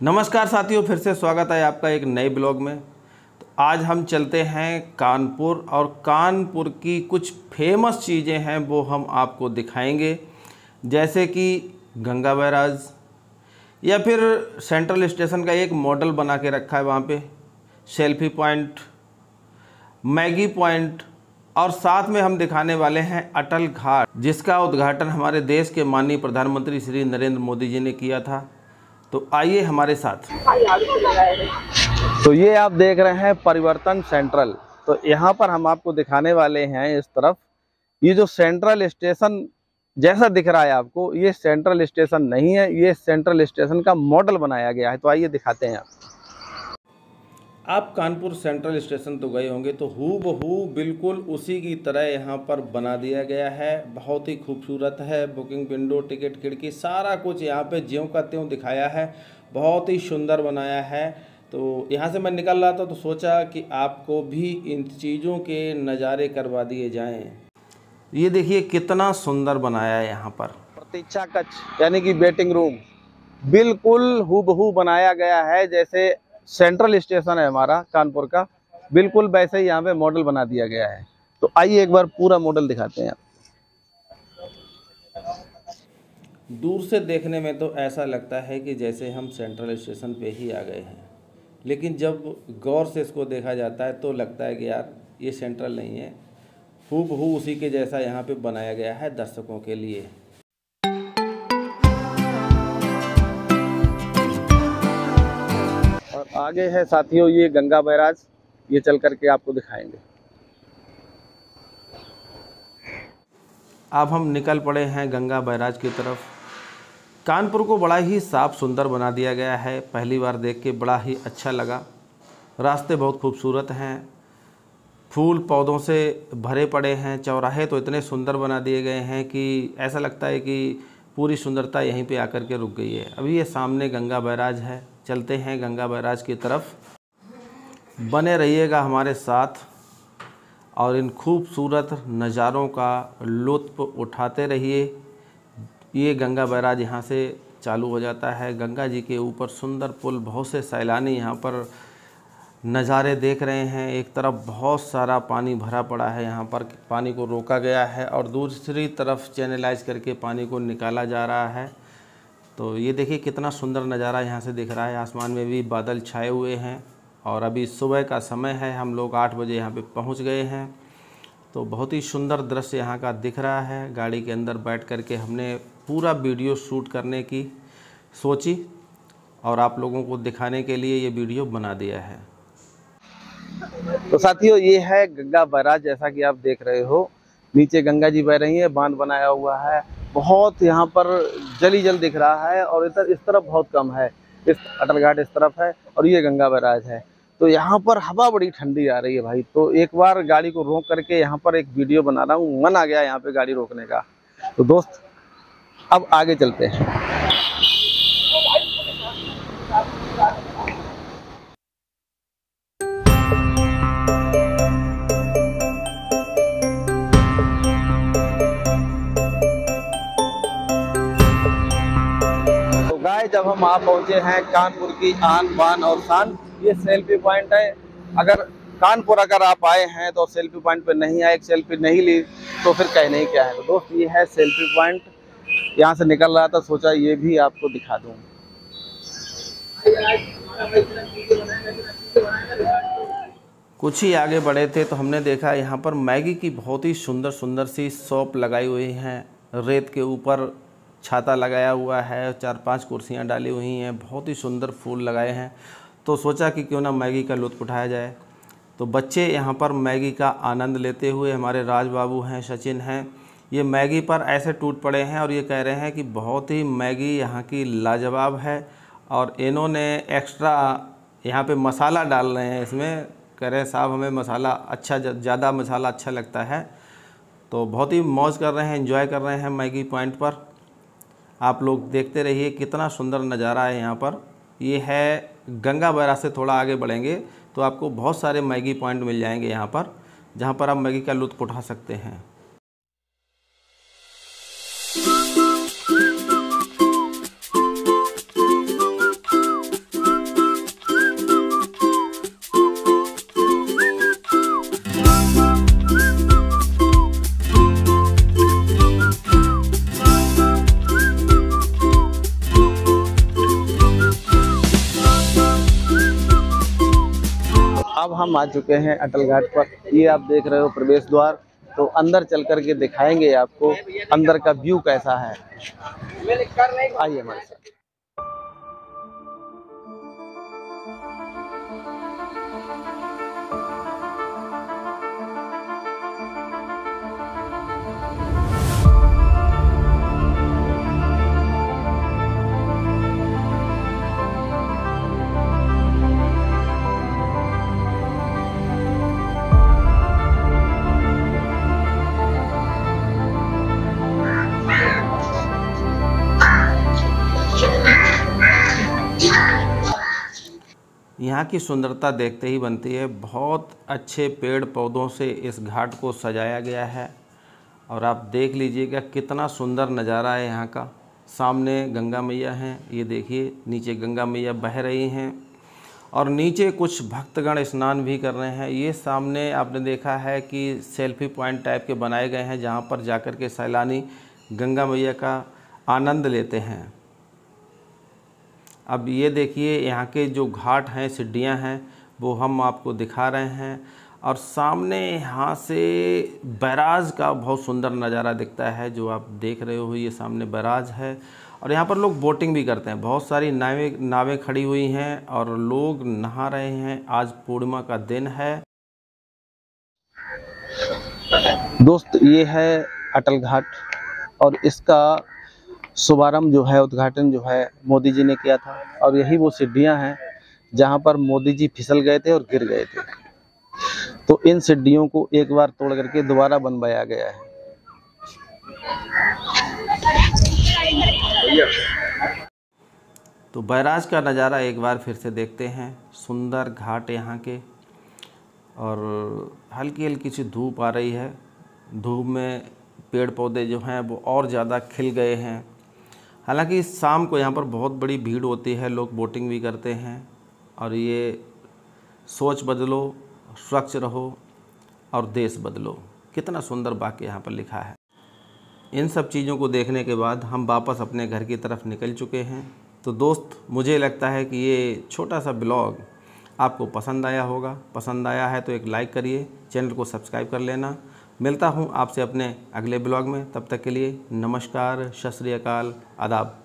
नमस्कार साथियों, फिर से स्वागत है आपका एक नए ब्लॉग में। तो आज हम चलते हैं कानपुर और कानपुर की कुछ फ़ेमस चीज़ें हैं वो हम आपको दिखाएँगे। जैसे कि गंगा बैराज या फिर सेंट्रल स्टेशन का एक मॉडल बना के रखा है वहाँ पे, सेल्फी पॉइंट, मैगी पॉइंट और साथ में हम दिखाने वाले हैं अटल घाट, जिसका उद्घाटन हमारे देश के माननीय प्रधानमंत्री श्री नरेंद्र मोदी जी ने किया था। तो आइए हमारे साथ। तो ये आप देख रहे हैं परिवर्तन सेंट्रल। तो यहाँ पर हम आपको दिखाने वाले हैं इस तरफ़, ये जो सेंट्रल स्टेशन जैसा दिख रहा है आपको, ये सेंट्रल स्टेशन नहीं है, ये सेंट्रल स्टेशन का मॉडल बनाया गया है। तो आइए दिखाते हैं आप। आप कानपुर सेंट्रल स्टेशन तो गए होंगे तो हु बहू बिल्कुल उसी की तरह यहाँ पर बना दिया गया है। बहुत ही खूबसूरत है, बुकिंग विंडो, टिकट, खिड़की, सारा कुछ यहाँ पे ज्यों का त्यों दिखाया है। बहुत ही सुंदर बनाया है। तो यहाँ से मैं निकल रहा था तो सोचा कि आपको भी इन चीज़ों के नज़ारे करवा दिए जाएँ। ये देखिए कितना सुंदर बनाया है यहाँ पर। प्रतीक्षा कक्ष, यानी कि वेटिंग रूम, बिल्कुल हूबहू बनाया गया है, जैसे सेंट्रल स्टेशन है हमारा, कानपुर का। बिल्कुल वैसे ही यहाँ पे मॉडल बना दिया गया है। तो आइए एक बार पूरा मॉडल दिखाते हैं। दूर से देखने में तो ऐसा लगता है कि जैसे हम सेंट्रल स्टेशन पे ही आ गए हैं। लेकिन जब गौर से इसको देखा जाता है तो लगता है कि यार, ये सेंट्रल नहीं है। हू उसी के जैसा यहाँ पे बनाया गया है दर्शकों के लिए। आगे है साथियों ये गंगा बैराज, ये चल करके आपको दिखाएँगे। अब हम निकल पड़े हैं गंगा बैराज की तरफ़। कानपुर को बड़ा ही साफ़ सुंदर बना दिया गया है, पहली बार देख के बड़ा ही अच्छा लगा। रास्ते बहुत खूबसूरत हैं, फूल पौधों से भरे पड़े हैं, चौराहे तो इतने सुंदर बना दिए गए हैं कि ऐसा लगता है कि पूरी सुंदरता यहीं पे आकर के रुक गई है। अभी ये सामने गंगा बैराज है। चलते हैं गंगा बैराज की तरफ़। बने रहिएगा हमारे साथ और इन खूबसूरत नज़ारों का लुत्फ़ उठाते रहिए। ये गंगा बैराज यहाँ से चालू हो जाता है। गंगा जी के ऊपर सुंदर पुल, बहुत से सैलानी यहाँ पर नज़ारे देख रहे हैं, एक तरफ़ बहुत सारा पानी भरा पड़ा है यहाँ पर, पानी को रोका गया है और दूसरी तरफ़ चैनलाइज करके पानी को निकाला जा रहा है। तो ये देखिए कितना सुंदर नज़ारा यहाँ से दिख रहा है, आसमान में भी बादल छाए हुए हैं और अभी सुबह का समय है, हम लोग आठ बजे यहाँ पे पहुँच गए हैं। तो बहुत ही सुंदर दृश्य यहाँ का दिख रहा है, गाड़ी के अंदर बैठ कर के हमने पूरा वीडियो शूट करने की सोची और आप लोगों को दिखाने के लिए ये वीडियो बना दिया है। तो साथियों, ये है गंगा बैराज, जैसा कि आप देख रहे हो। नीचे गंगा जी बह रही है, बाँध बनाया हुआ है। बहुत यहाँ पर जल जल दिख रहा है और इधर इस तरफ़ बहुत कम है। इस अटल घाट इस तरफ़ है और ये गंगा बैराज है। तो यहाँ पर हवा बड़ी ठंडी आ रही है भाई। तो एक बार गाड़ी को रोक करके यहाँ पर एक वीडियो बना रहा हूँ। मन आ गया यहाँ पे गाड़ी रोकने का। तो दोस्त, अब आगे चलते हैं। जब हम आ पहुँचे हैं कानपुर की आन बान और शान, ये सेल्फी पॉइंट है। अगर कानपुर अगर आप आए हैं तो सेल्फी पॉइंट पे नहीं आए सेल्फी नहीं ली तो फिर कहीं नहीं क्या है। तो दोस्त, ये है सेल्फी पॉइंट यहाँ से निकल रहा था, सोचा ये भी आपको दिखा दूँ। कुछ ही आगे बढ़े थे तो हमने देखा यहाँ पर मैगी की बहुत ही सुंदर सुंदर सी शॉप लगाई हुई हैं, रेत के ऊपर। छाता लगाया हुआ है, चार पाँच कुर्सियाँ डाली हुई हैं, बहुत ही सुंदर फूल लगाए हैं। तो सोचा कि क्यों ना मैगी का लुत्फ़ उठाया जाए। तो बच्चे यहाँ पर मैगी का आनंद लेते हुए हमारे राज बाबू हैं, सचिन हैं। ये मैगी पर ऐसे टूट पड़े हैं और ये कह रहे हैं कि बहुत ही मैगी यहाँ की लाजवाब है और इन्होंने एक्स्ट्रा यहाँ पे मसाला डाल रहे हैं इसमें। कह रहे साहब, हमें मसाला अच्छा ज़्यादा मसाला अच्छा लगता है। तो बहुत ही मौज कर रहे हैं, एंजॉय कर रहे हैं मैगी पॉइंट पर। आप लोग देखते रहिए कितना सुंदर नज़ारा है यहाँ पर। ये है गंगा बैरा से थोड़ा आगे बढ़ेंगे तो आपको बहुत सारे मैगी पॉइंट मिल जाएँगे यहाँ पर, जहाँ पर आप मैगी का लुत्फ़ उठा सकते हैं। हम आ चुके हैं अटल घाट पर। ये आप देख रहे हो प्रवेश द्वार। तो अंदर चल करके दिखाएँगे आपको, अंदर का व्यू कैसा है। आइए हमारे साथ। यहाँ की सुंदरता देखते ही बनती है। बहुत अच्छे पेड़ पौधों से इस घाट को सजाया गया है। और आप देख लीजिएगा कितना सुंदर नज़ारा है यहाँ का। सामने गंगा मैया हैं। ये देखिए, नीचे गंगा मैया बह रही हैं। और नीचे कुछ भक्तगण स्नान भी कर रहे हैं। ये सामने आपने देखा है कि सेल्फी पॉइंट टाइप के बनाए गए हैं, जहाँ पर जाकर के सैलानी गंगा मैया का आनंद लेते हैं। अब ये देखिए, यहाँ के जो घाट हैं सीढ़ियाँ हैं, वो हम आपको दिखा रहे हैं। और सामने यहाँ से बैराज का बहुत सुंदर नज़ारा दिखता है, जो आप देख रहे हो, ये सामने बैराज है। और यहाँ पर लोग बोटिंग भी करते हैं। बहुत सारी नावें नावें खड़ी हुई हैं और लोग नहा रहे हैं। आज पूर्णिमा का दिन है। दोस्त, ये है अटल घाट और इसका शुभारंभ जो है, उद्घाटन जो है, मोदी जी ने किया था। और यही वो सीढ़ियाँ हैं, जहाँ पर मोदी जी फिसल गए थे और गिर गए थे। तो इन सीढ़ियों को एक बार तोड़ करके दोबारा बनवाया गया है। तो बैराज का नज़ारा एक बार फिर से देखते हैं। सुंदर घाट यहाँ के, और हल्की हल्की सी धूप आ रही है। धूप में पेड़ पौधे जो हैं, वो और ज़्यादा खिल गए हैं। हालाँकि शाम को यहाँ पर बहुत बड़ी भीड़ होती है, लोग बोटिंग भी करते हैं और ये सोच बदलो, स्वच्छ रहो और देश बदलो। कितना सुंदर वाक्य यहाँ पर लिखा है। इन सब चीज़ों को देखने के बाद हम वापस अपने घर की तरफ़ निकल चुके हैं। तो दोस्त, मुझे लगता है कि ये छोटा सा ब्लॉग आपको पसंद आया होगा। पसंद आया है तो एक लाइक करिए, चैनल को सब्सक्राइब कर लेना। मिलता हूँ आपसे अपने अगले ब्लॉग में। तब तक के लिए नमस्कार, सत श्रीकाल आदाब।